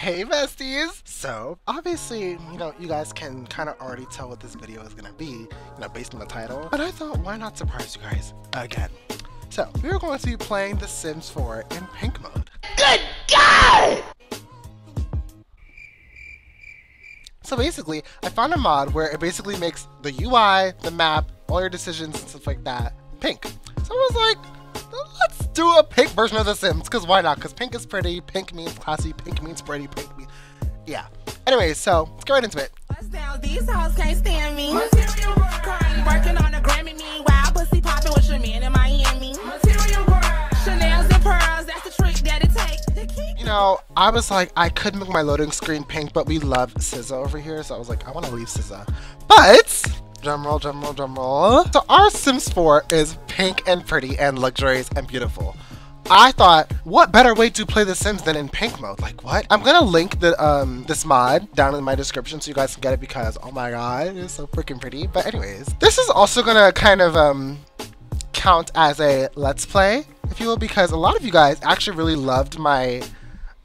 Hey besties! So, obviously, you know, you guys can kind of already tell what this video is gonna be, you know, based on the title. But I thought, why not surprise you guys again? So, we are going to be playing The Sims 4 in pink mode. Good God! So basically, I found a mod where it basically makes the UI, the map, all your decisions and stuff like that pink. So I was like, let's do a pink version of The Sims, because why not? Because pink is pretty, pink means classy, pink means pretty, pink means... Yeah. Anyway, so, let's get right into it. These hoes can't stand me. Material. Currently working on a Grammy, meanwhile, pussy popping with your man in Miami. Material. Chanel's and pearls, that's the trick that it takes. You know, I was like, I could make my loading screen pink, but we love SZA over here, so I was like, I want to leave SZA. But, drumroll, drumroll, drumroll. So our Sims 4 is pink and pretty and luxurious and beautiful. I thought, what better way to play The Sims than in pink mode? Like, what? I'm gonna link the um this mod down in my description so you guys can get it because, oh my god, it's so freaking pretty. But anyways, this is also gonna kind of um count as a let's play, if you will, because a lot of you guys actually really loved my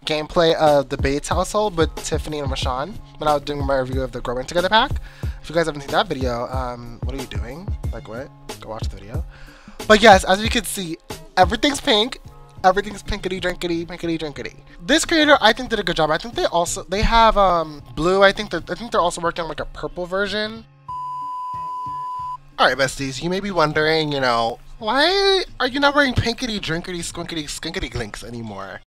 gameplay of the Bates household with Tiffany and Rashawn when I was doing my review of the Growing Together pack. If you guys haven't seen that video, um, what are you doing? Like what? Go watch the video. But yes, as you can see, everything's pink. Everything's pinkety drinkety, pinkety drinkety. This creator, I think, did a good job. I think they also they have um blue. I think that I think they're also working on like a purple version. All right, besties, you may be wondering, you know, why are you not wearing pinkety drinkety squinkety skinkety glinks anymore?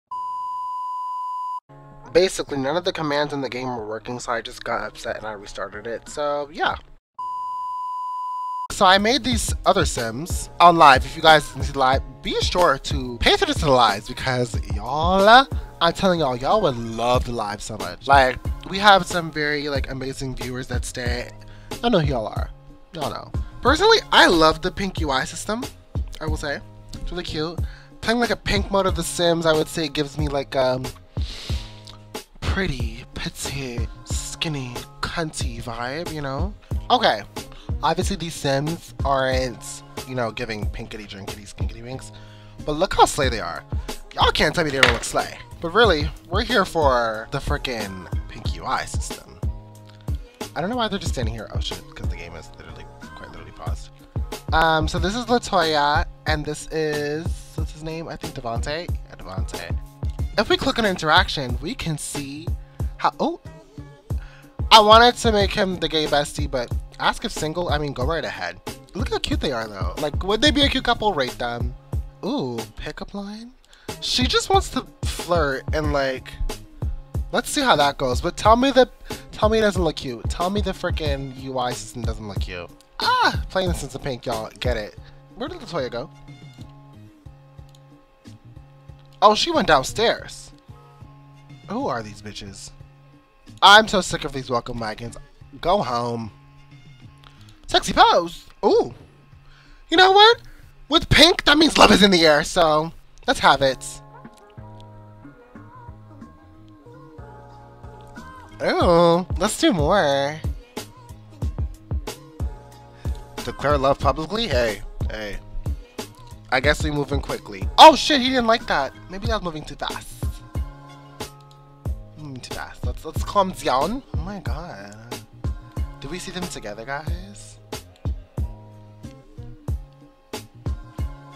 Basically, none of the commands in the game were working, so I just got upset and I restarted it. So, yeah. So I made these other Sims on live. If you guys the live, be sure to pay attention to the lives because y'all, I'm telling y'all, y'all would love the live so much. Like, we have some very like amazing viewers that stay. I don't know who y'all are. Y'all know. Personally, I love the pink UI system. I will say, it's really cute. Playing like a pink mode of The Sims, I would say, gives me like um pretty, petite, skinny, cunty vibe. You know? Okay. Obviously, these Sims aren't, you know, giving pinkety drinkety skinkety winks, but look how slay they are. Y'all can't tell me they don't look slay. But really, we're here for the freaking pink UI system. I don't know why they're just standing here. Oh shit, because the game is literally quite literally paused. Um, so this is Latoya, and this is what's his name? I think Devante. Yeah, Devante. If we click on interaction, we can see how. Oh, I wanted to make him the gay bestie, but ask if single. I mean, go right ahead. Look how cute they are, though. Like, would they be a cute couple? Rate them. Ooh, pickup line. She just wants to flirt and like. Let's see how that goes. But tell me that. Tell me it doesn't look cute. Tell me the freaking UI system doesn't look cute. Ah, playing this in pink, y'all. Get it. Where did Latoya go? Oh, she went downstairs. Who are these bitches? I'm so sick of these welcome wagons. Go home. Sexy pose. Ooh. You know what? With pink, that means love is in the air, so let's have it. Ooh, let's do more. Declare love publicly? Hey, hey. I guess we're moving quickly. Oh shit, he didn't like that. Maybe I was moving too fast. Moving too fast. Let's let's calm down. Oh my god. Do we see them together, guys?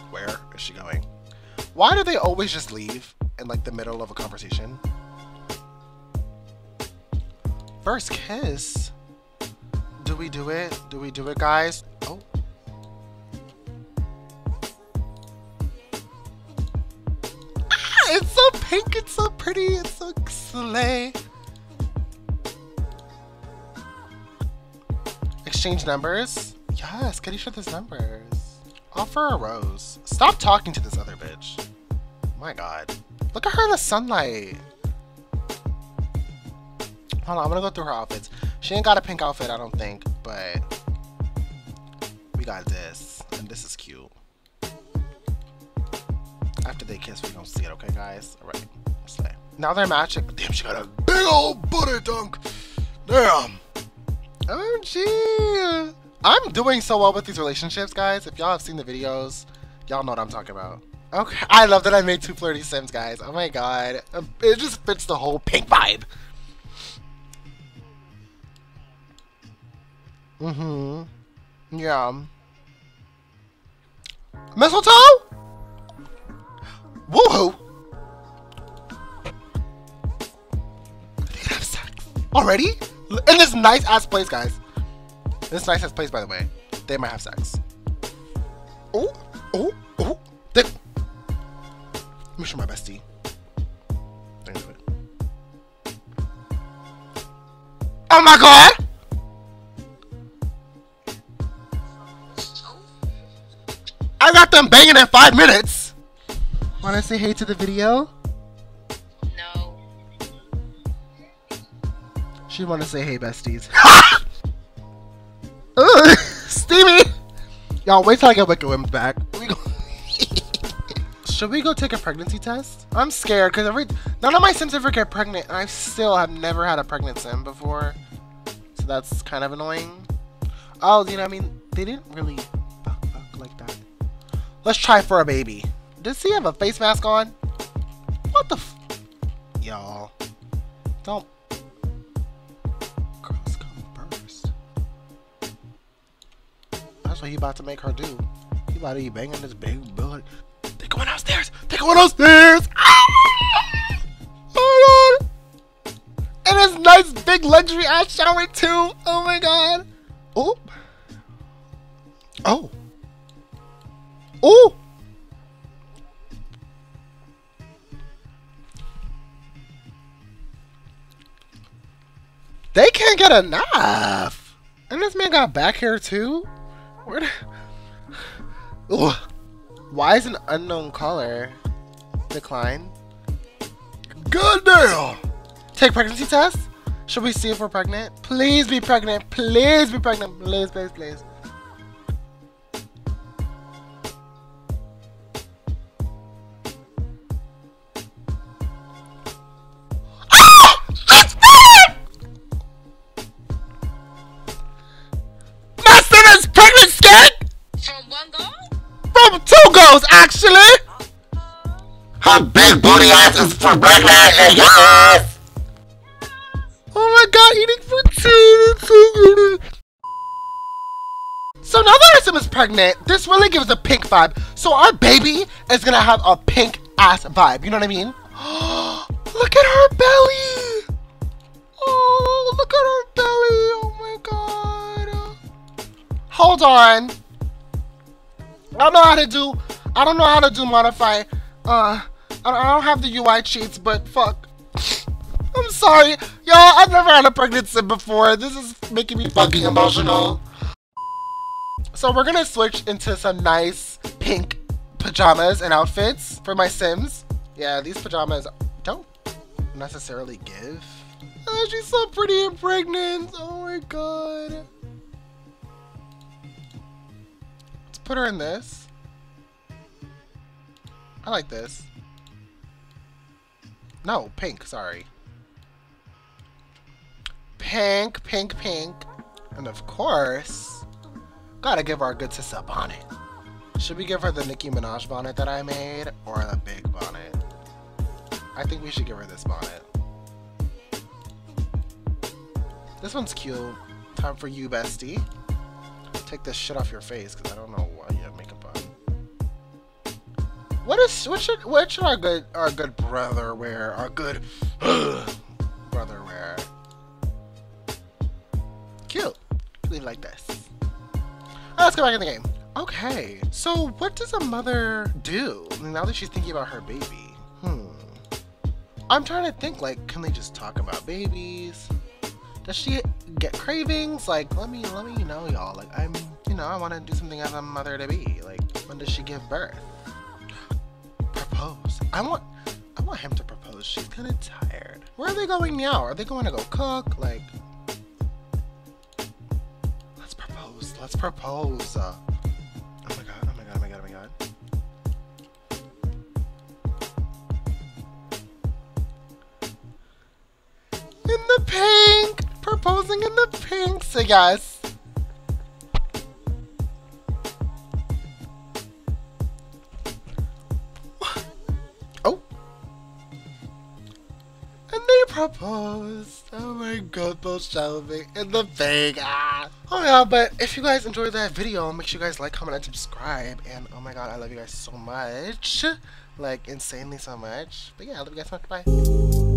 Where is she going? Why do they always just leave in like the middle of a conversation? First kiss. Do we do it? Do we do it, guys? Pink, it's so pretty, it's so slay. Exchange numbers? Yes, get each other's numbers. Offer a rose. Stop talking to this other bitch. My god. Look at her in the sunlight. Hold on, I'm gonna go through her outfits. She ain't got a pink outfit, I don't think, but we got this, and this is cute. After they kiss, we don't see it, okay, guys? All right, slay. Now they're matching. Damn, she got a big old booty dunk. Damn. OMG. I'm doing so well with these relationships, guys. If y'all have seen the videos, y'all know what I'm talking about. Okay, I love that I made two flirty sims, guys. Oh my god. Um, It just fits the whole pink vibe. Mm-hmm. Yeah. Mistletoe? Woohoo! They have sex. Already? In this nice ass place, guys. This nice ass place, by the way. They might have sex. Oh, oh, oh. Let me show my bestie. Oh my god! I got them banging in five minutes! Wanna say hey to the video? No. She wanna say hey, besties. Ugh, Steamy! Y'all, wait till I get Wicked Whims back. We Should we go take a pregnancy test? I'm scared because every none of my sims ever get pregnant, and I still have never had a pregnant sim before. So that's kind of annoying. Oh, you know, I mean, they didn't really fuck, fuck like that. Let's try for a baby. Does he have a face mask on? What the f- Y'all. Don't. Girls come first. That's what he about to make her do. He about to be banging this big bullet. They're going upstairs. They going upstairs. Ah! Oh my god. And this nice big luxury ass shower too. Oh my god. Oh. Oh. Oh. They can't get enough. And this man got back hair too? Where the... Why is an unknown caller decline? Good damn! Take pregnancy test? Should we see if we're pregnant? Please be pregnant. Please be pregnant. Please, please, please. Actually! Her big booty ass is for pregnant, and yes! Oh my god, eating for two, that's so good. So now that sim is pregnant, this really gives a pink vibe. So our baby is gonna have a pink ass vibe, you know what I mean? look at her belly! Oh, look at her belly, oh my god. Hold on. I don't know how to do. I don't know how to do modify. Uh, I don't, have the UI cheats, but fuck. I'm sorry, y'all. I've never had a pregnancy before. This is making me fucking emotional. So we're gonna switch into some nice pink pajamas and outfits for my Sims. Yeah, these pajamas don't necessarily give. Oh, she's so pretty and pregnant. Oh my god. Let's put her in this. I like this. No, pink, sorry. Pink, pink, pink. And of course, gotta give our good sis a bonnet. Should we give her the Nicki Minaj bonnet that I made or the big bonnet? I think we should give her this bonnet. This one's cute. Time for you, bestie. Take this shit off your face because I don't know What is what should what should our good our good brother wear? Our good brother wear? Cute. Leave like this. Alright, let's go back in the game. Okay, so what does a mother do now that she's thinking about her baby? Hmm. I'm trying to think, like, can they just talk about babies? Does she get cravings? Like, let me let me know, y'all. Like, I'm, you know, I want to do something as a mother to be. Like, when does she give birth? Propose. I want, I want him to propose. She's kind of tired. Where are they going now? Are they going to go cook? Like, let's propose. Let's propose. Uh, oh my god. Oh my god. Oh my god. Oh my god. In the pink! Proposing in the pink, so yes. Oh my god, those shelving in the bag. Ah. Oh yeah, but if you guys enjoyed that video, make sure you guys like, comment, and subscribe. And oh my god, I love you guys so much. Like insanely so much. But yeah, I love you guys so much. Bye.